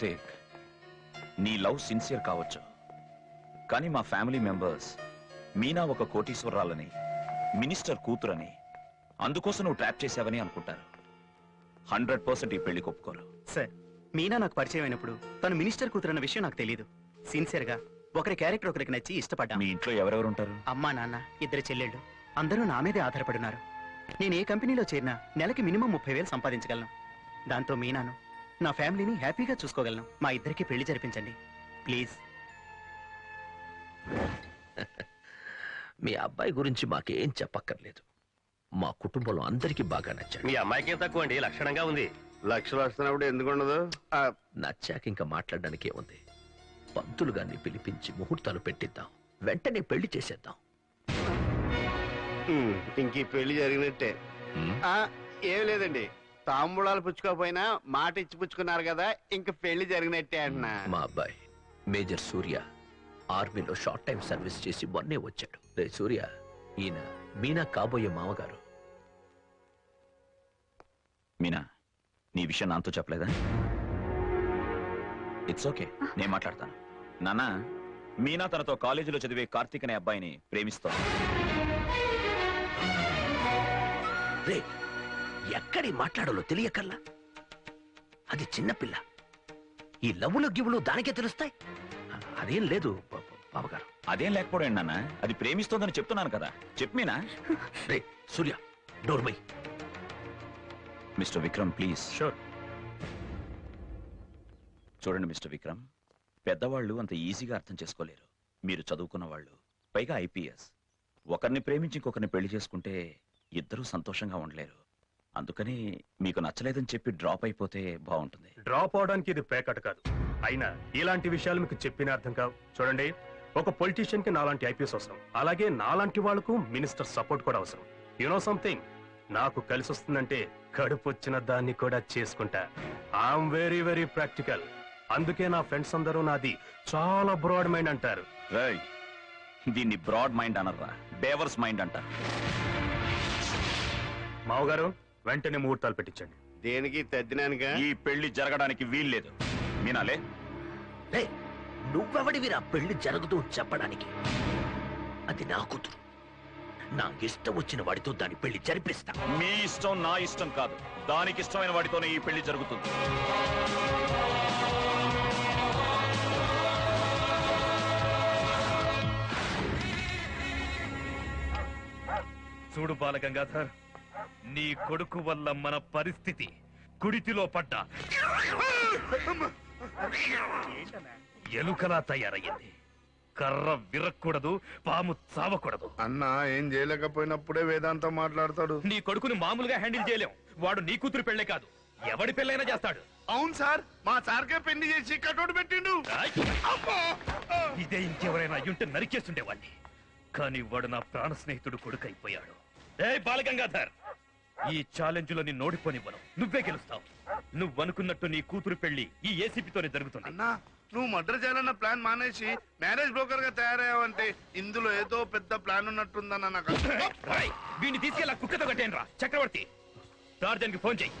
కార్తీక్ నీ love sincere కావచ్చు. కానీ మా ఫ్యామిలీ మెంబర్స్ మీనా ఒక కోటీశ్వరాలని మినిస్టర్ కూతురని అందుకోసం నువ్వు ట్రాప్ చేశావని అనుకుంటారు. హండ్రెడ్ పర్సెంట్ ఈ పెళ్ళి ఒప్పుకోరు సార్ మీనా నాకు పరిచయం అయినప్పుడు తను మినిస్టర్ కూతురన్న విషయం నాకు తెలియదు సిన్సియర్గా ఒకరి క్యారెక్టర్ ఒకరికి నచ్చి ఇష్టపడ్డా. మీ ఇంట్లో ఎవరెవరు ఉంటారు అమ్మా నాన్న ఇద్దరు చెల్లెళ్ళు. అందరూ నా మీదే ఆధారపడున్నారు. నేను ఏ కంపెనీలో చేరినా నెలకి మినిమం ముప్పై వేలు సంపాదించగలను. దాంతో మీనాను నా ఫ్యామిలీని హ్యాపీగా చూసుకోగలను. మా ఇద్దరికి పెళ్ళి జరిపించండి. ప్లీజ్. మీ అబ్బాయి గురించి మాకేం చెప్పక్కర్లేదు. మా కుటుంబంలో అందరికీ బాగా నచ్చాడు. మీ అమ్మాయికి తక్కువ అండి లక్షణంగా ఉంది. లక్షలు వస్తున్నప్పుడు ఎందుకు ఉండదు? ఆ, నచ్చాక ఇంకా మాట్లాడడానికి ఏముంది? పంతులు గారిని పిలిపించి ముహూర్తాలు పెట్టిద్దాం. వెంటనే పెళ్ళి చేసేద్దాం. ఉమ్, ఇంక ఈ పెళ్ళి జరిగినట్టే. ఉమ్, ఆ, ఏం లేదండి. తాంబూలాలు పుచ్చుకోపోయినా మాట ఇచ్చి పుచ్చుకున్నారు కదా ఇంక పెళ్ళి జరిగినట్టే అంటున్నా మా అబ్బాయి మేజర్ సూర్య ఆర్మీలో షార్ట్ టైం సర్వీస్ చేసి మొన్నే వచ్చాడు. రే సూర్య ఈయన మీనా కాబోయే మామగారు. మీనా నీ విషయం నాతో చెప్పలేదా? ఇట్స్ ఓకే నేను మాట్లాడతాను. నాన్న మీనా తనతో కాలేజీలో చదివే కార్తీక్ అనే అబ్బాయిని ప్రేమిస్తోంది రే ఎక్కడి మాట్లాడాలో తెలియకల్లా అది చిన్నపిల్ల ఈ లవ్వులు గివ్వులు దానికే తెలుస్తాయి. అదేం లేదు బా- బా- బావగారు. అదేం లేకపోవడం నాన్న? అది ప్రేమిస్తోందని చెప్తున్నాను కదా. చెప్పు మీనా. రే సూర్య డోర్మై మిస్టర్ విక్రమ్ ప్లీజ్. షూర్. చూడండి మిస్టర్ విక్రమ్ పెద్దవాళ్ళు అంత ఈజీగా అర్థం చేసుకోలేరు. మీరు చదువుకున్న వాళ్ళు పైగా ఐపీఎస్. ఒకరిని ప్రేమించి ఇంకొకరిని పెళ్ళి చేసుకుంటే ఇద్దరూ సంతోషంగా ఉండలేరు. అందుకని మీకు నచ్చలేదని చెప్పి డ్రాప్ అయిపోతే బాగుంటుంది. డ్రాప్ అవడానికి ఇది పేకట్ కాదు. అయినా ఇలాంటి విషయాలు మీకు చెప్పిన అర్థం కావు. చూడండి ఒక పొలిటీషియన్కి నాలాంటి ఐపీఎస్ అవసరం. అలాగే నాలాంటి వాళ్ళకు మినిస్టర్ సపోర్ట్ కూడా అవసరం. యునో సంథింగ్ నాకు కలిసి వస్తుందంటే కడుపు వచ్చిన దాన్ని కూడా చేసుకుంటా. ఐఎమ్ వెరీ వెరీ ప్రాక్టికల్ అందుకే నా ఫ్రెండ్స్ అందరూ నాది చాలా బ్రాడ్ మైండ్ అంటారు. రేయ్, దీన్ని బ్రాడ్ మైండ్ అనర్రా. డేవర్స్ మైండ్ అంటారు మావగారు వెంటనే ముహూర్తాలు పెట్టించండి. దేనికి తద్దినానుక? ఈ పెళ్ళి జరగడానికి వీల్లేదు. మీనాలే రే నువ్వెవడివిరా పెళ్ళి జరుగుతూ చెప్పడానికి? అది నా కూతురు. నా ఇష్టం వచ్చిన వాడితో దాని పెళ్ళి జరిపిస్తా. మీ ఇష్టం నా ఇష్టం కాదు. దానికి ఇష్టమైన వాడితోనే ఈ పెళ్ళి జరుగుతుంది. చూడు బాలగంగాధర్ నీ కొడుకు వల్ల మన పరిస్థితి కుడితిలో పడ్డ. ఎలుకలా తయారయ్యింది. కర్ర విరక్కూడదు పాము చావకూడదు. అన్న ఏం చేయలేకపోయినప్పుడే వేదాంతం మాట్లాడతాడు. నీ కొడుకుని మామూలుగా హ్యాండిల్ చేయలేం. వాడు నీ కూతురు పెళ్ళే కాదు. ఎవడి పెళ్ళైనా చేస్తాడు. అవును సార్ మా సార్కే పెళ్ళి చేసి కటోడు పెట్టిండు! ఇదే ఇంకెవరైనా అయ్యుంటే నరికేస్తుండేవాణ్ణి. కానీ వాడు నా ప్రాణ స్నేహితుడు కొడుకైపోయాడు. ఏ బాలగంగాధర్! ఈ ఛాలెంజ్లో నిన్ను ఓడిపోనివ్వను నువ్వే గెలుస్తావు. నువ్వు అనుకున్నట్టు నీ కూతురు పెళ్ళి ఈ ఏసీపీతోనే జరుగుతుంది. అన్నా నువ్వు మర్డర్ చేయాలన్న ప్లాన్ మానేసి మ్యారేజ్ బ్రోకర్గా తయారయ్యావంటే ఇందులో ఏదో పెద్ద ప్లాన్ ఉన్నట్టుందన్న నాకు రాయ్, వీడిని తీసుకెళ్ళా కుక్కతో కట్టేయండి రా చక్రవర్తి టార్జన్కి ఫోన్ చెయ్యి.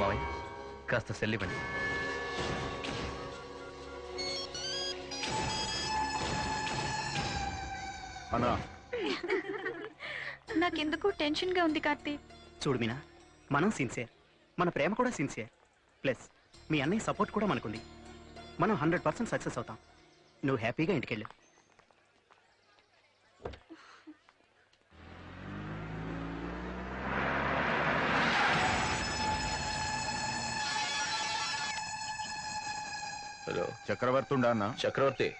మావయ్య కాస్త సెల్లివ్వండి అన్నా నాకెందుకు టెన్షన్గా ఉంది కార్తీక్ చూడు మీనా మనం సిన్సియర్. మన ప్రేమ కూడా సిన్సియర్. ప్లస్ మీ అన్నయ్య సపోర్ట్ కూడా మనకుంది. మనం హండ్రెడ్ పర్సెంట్ సక్సెస్ అవుతాం. నువ్వు హ్యాపీగా ఇంటికెళ్ళు. హలో. చక్రవర్తి ఉండా అన్న? చక్రవర్తి.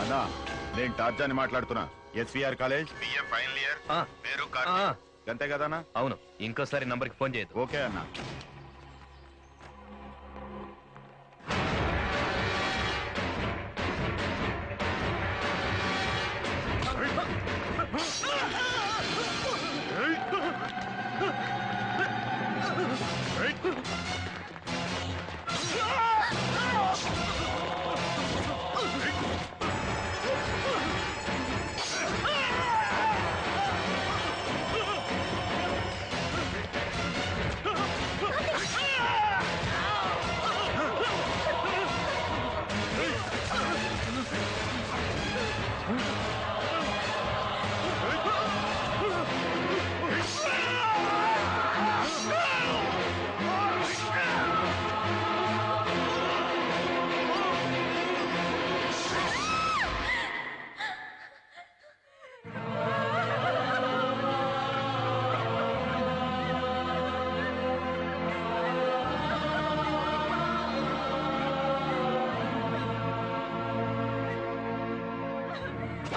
అన్నా నేను టార్జాని మాట్లాడుతున్నా. SVR college. BA final year. పేరు అంతే కదన్నా అవును. ఇంకోసారి నంబర్కి ఫోన్ చేయదు ఓకే అన్నా.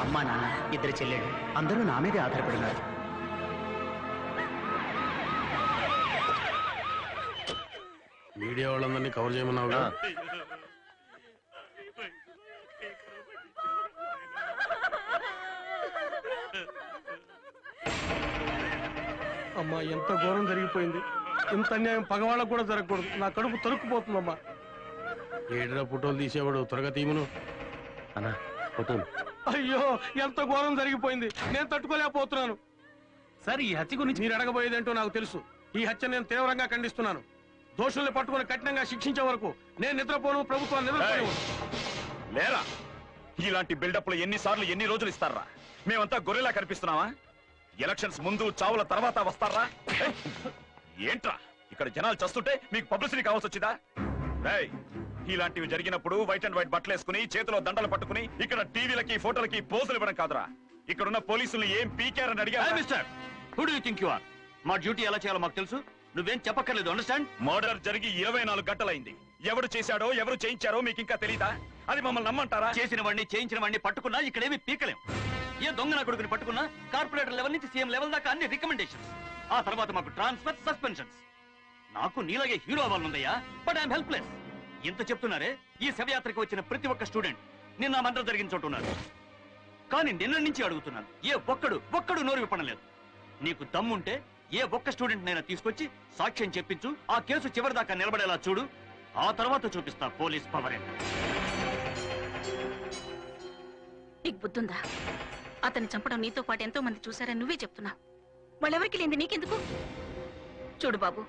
అమ్మా నాన్న ఇద్దరు చెల్లెళ్ళు. అందరూ నా మీదే ఆధారపడినారు. మీడియా వాళ్ళందరినీ కవర్ చేయమన్నావుగా? అమ్మా ఎంత ఘోరం జరిగిపోయింది. ఇంత అన్యాయం పగవాళ్ళకు కూడా జరగకూడదు. నా కడుపు తరుక్కుపోతుందమ్మా. ఏడురా ఫోటోలు తీసేవాడు త్వరగా తీయమను. అన్నా ఫోటోలు. అయ్యో ఎంత ఘోరం జరిగిపోయింది. నేను తట్టుకోలేకపోతున్నాను. సార్ ఈ హత్య గురించి మీరు అడగబోయేదేంటో నాకు తెలుసు. ఈ హత్య నేను తీవ్రంగా ఖండిస్తున్నాను. దోషుల్ని పట్టుకుని కఠినంగా శిక్షించే వరకు నేను నిద్రపోను ప్రభుత్వాన్ని నిద్రపోను లేరా ఇలాంటి బిల్డప్లు ఎన్నిసార్లు ఎన్ని రోజులు ఇస్తారా? మేమంతా గొర్రెలా కనిపిస్తున్నావా ఎలక్షన్స్ ముందు చావుల తర్వాత వస్తారా? ఏంట్రా? ఇక్కడ జనాలు చస్తుంటే మీకు పబ్లిసిటీ కావాల్సి వచ్చిందా? ఇలాంటివి జరిగినప్పుడు వైట్ అండ్ వైట్ బట్టలు వేసుకుని చేతిలో దండలు పట్టుకుని ఇక్కడ టీవీలకి ఫోటోలకి పోజులు ఇవ్వడం కాదురా. ఇక్కడున్న పోలీసులు ఏం పీకారని అడిగా మా డ్యూటీ ఎలా చేయాలో మాకు తెలుసు. నువ్వేం చెప్పక్కర్లేదు అండర్స్టాండ్ మర్డర్ జరిగి ఇరవై నాలుగు గంటలైంది. ఎవరు చేశాడో ఎవరు చేయించారో మీకు ఇంకా తెలీదా? అది మమ్మల్ని నమ్మంటారా? చేసిన వాడిని చేయించిన వాడిని పట్టుకున్నా ఇక్కడేమి పీకలేం. ఏ దొంగ నా కొడుకుని పట్టుకున్నా కార్పొరేటర్ లెవెల్ నుంచి సీఎం లెవెల్ దాకా అన్ని రికమెండేషన్స్. ఆ తర్వాత మాకు ట్రాన్స్ఫర్ సస్పెన్షన్స్. నాకు నీలాగే హీరో అవ్వాలనుందయ్యా బట్ ఐఎమ్ హెల్ప్లెస్. ఇంత చెప్తున్నారే? ఈ శవయాత్రకు వచ్చిన ప్రతి ఒక్క స్టూడెంట్ నిన్న మంత్రం జరిగించుంటున్నారు చోటు ఉన్నారు. కానీ నిన్న నుంచి అడుగుతున్నాను ఏ ఒక్కడు ఒక్కడు నోరు విప్పనలేదు. నీకు దమ్ముంటే ఏ ఒక్క స్టూడెంట్ నైనా తీసుకొచ్చి సాక్ష్యం చెప్పించు ఆ కేసు చివరిదాకా నిలబడేలా చూడు ఆ తర్వాత చూపిస్తా పోలీస్ పవర్. నీకు బుద్ధుందా? అతన్ని చంపడం నీతో పాటు ఎంతో మంది చూశారని నువ్వే చెప్తున్నావు వాళ్ళెవరికి లేని నీకెందుకు? చూడు బాబు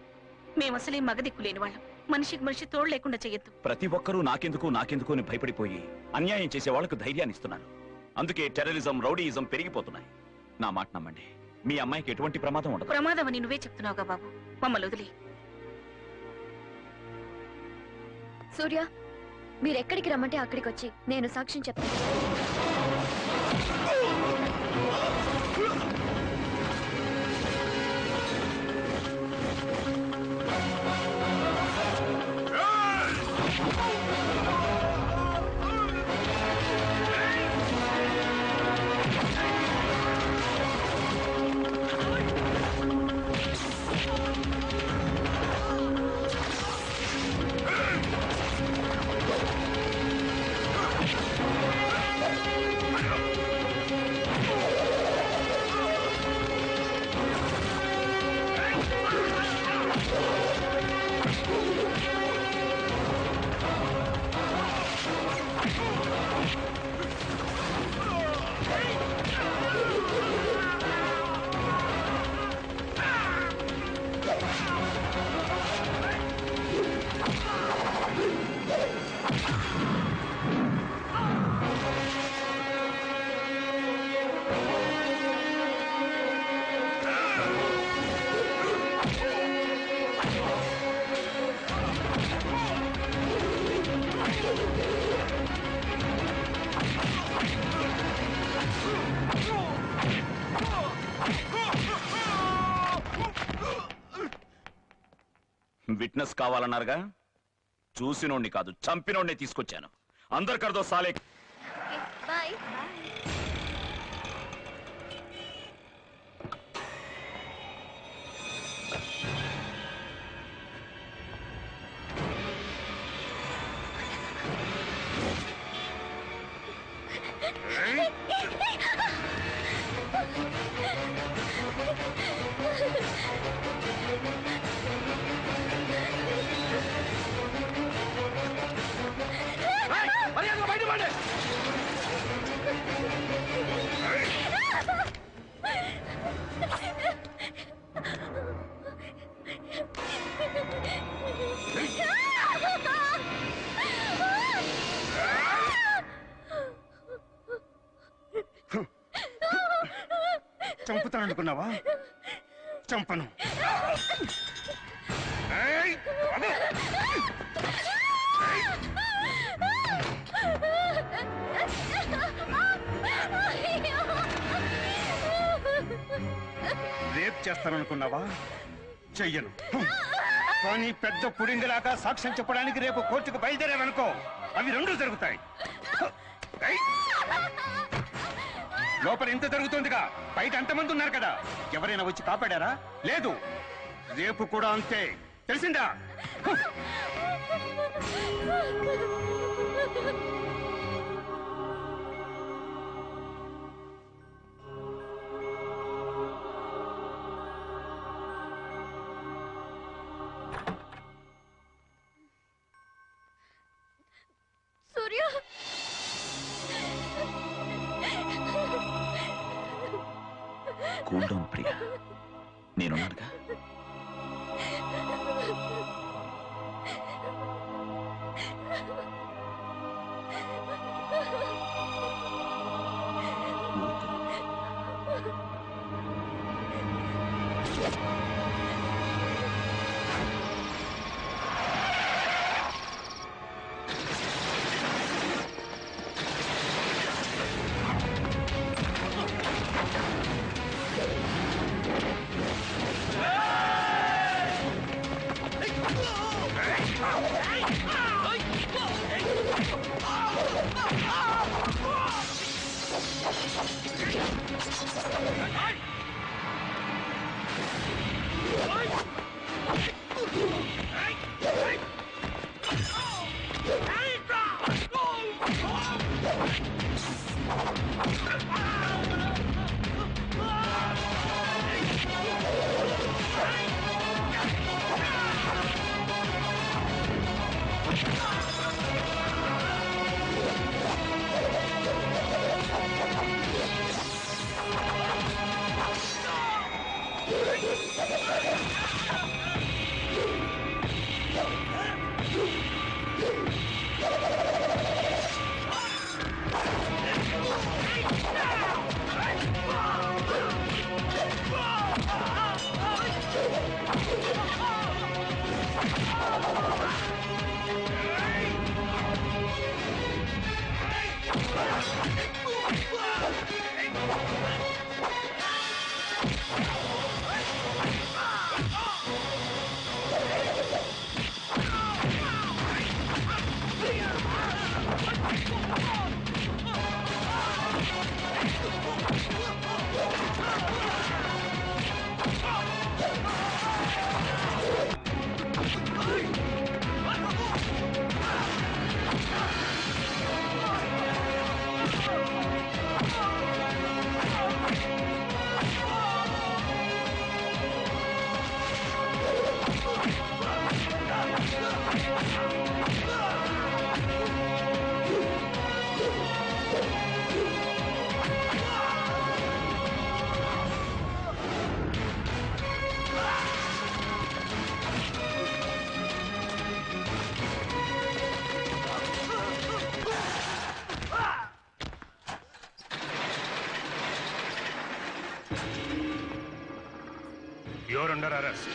మేము అసలే మగదిక్కు లేని వాళ్ళం. మనిషికి మనిషి తోడు లేకుండా చెయ్యొద్దు ప్రతి ఒక్కరూ నాకెందుకు నాకెందుకు అని భయపడిపోయి అన్యాయం చేసే వాళ్ళకు ధైర్యాన్ని ఇస్తున్నారు అందుకే టెర్రరిజం రౌడీయిజం పెరిగిపోతున్నాయి. నా మాట నమ్మండి. మీ అమ్మాయికి ఎటువంటి ప్రమాదం ఉండదు. ప్రమాదం అని నువ్వే చెప్తున్నావుగా బాబు. మమ్మల్ని వదిలే. సూర్య మీరెక్కడికి రమ్మంటే అక్కడికి వచ్చి నేను సాక్ష్యం చెప్తాను. విట్నెస్ కావాలన్నారుగా? చూసినోడిని కాదు చంపినోడిని తీసుకొచ్చాను. అందరికర్దో సాలే బాయ్. చంపుతాననుకున్నావా? చంపను. చేస్తాననుకున్నావా? చెయ్యను. కానీ పెద్ద పుడింగిలాగా సాక్ష్యం చెప్పడానికి రేపు కోర్టుకు బయలుదేరేవనుకో. అవి రెండు జరుగుతాయి. లోపల ఎంత జరుగుతుందిగా. బయట అంతమంది ఉన్నారు కదా. ఎవరైనా వచ్చి కాపాడారా? లేదు. రేపు కూడా అంతే. తెలిసిందా? Cool down Priya. నేనున్నానుగా? Ah! Your under arrest